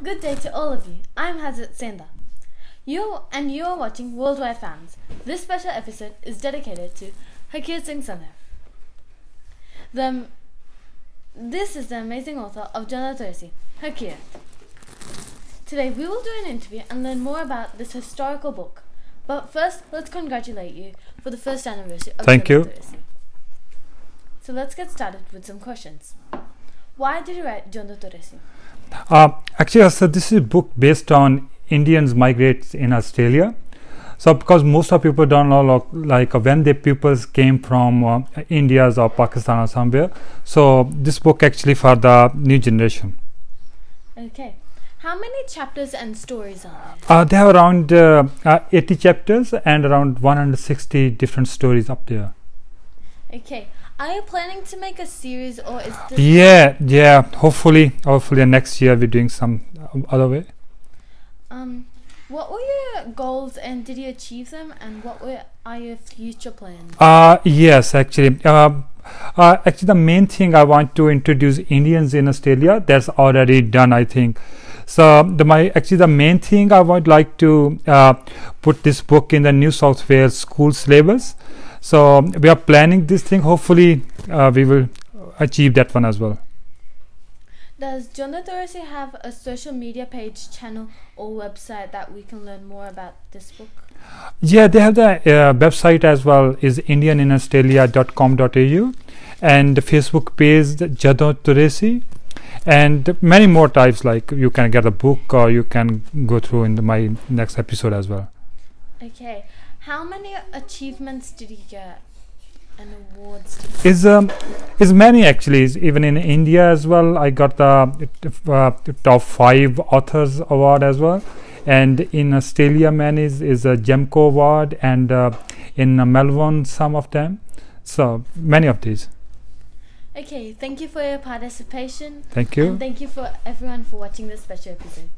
Good day to all of you. I'm Hasrat Senda. You and you are watching Worldwide Fans. This special episode is dedicated to Hakir Singh Sandhu. The this is the amazing author of Jana Tursi, Hakir. Today we will do an interview and learn more about this historical book. But first, let's congratulate you for the first anniversary of Thank you. Tursi. So let's get started with some questions. Why did you write Jana Tursi? Uh, actually, so this is a book based on Indians migrate in Australia. So because most of people don't know like, like uh, when the pupils came from uh, India or Pakistan or somewhere. So this book actually for the new generation. Okay. How many chapters and stories are there? Uh, they have around uh, uh, 80 chapters and around 160 different stories up there. Okay. Are you planning to make a series or is this Yeah, yeah. Hopefully, hopefully next year we're doing some other way. um what were your goals and did you achieve them and what were are your future plans? Uh, yes, actually. Uh, uh, actually, the main thing I want to introduce Indians in Australia. That's already done, I think. So the my actually the main thing I would like to uh, put this book in the New South Wales school syllabus. So we are planning this thing. Hopefully, uh, we will achieve that one as well. Does Jonah Dorsey have a social media page, channel, or website that we can learn more about this book? Yeah, they have the uh, website as well. Is indianinaustralia.com.au and the Facebook page Jadon Turesi and many more types like you can get a book or you can go through in the, my next episode as well. Okay. How many achievements did he get? And awards Is um is many actually is even in India as well. I got the uh, top five authors award as well, and in Australia many is is a Gemco award and uh, in uh, Melbourne some of them. So many of these. Okay, thank you for your participation. Thank you. And thank you for everyone for watching this special episode.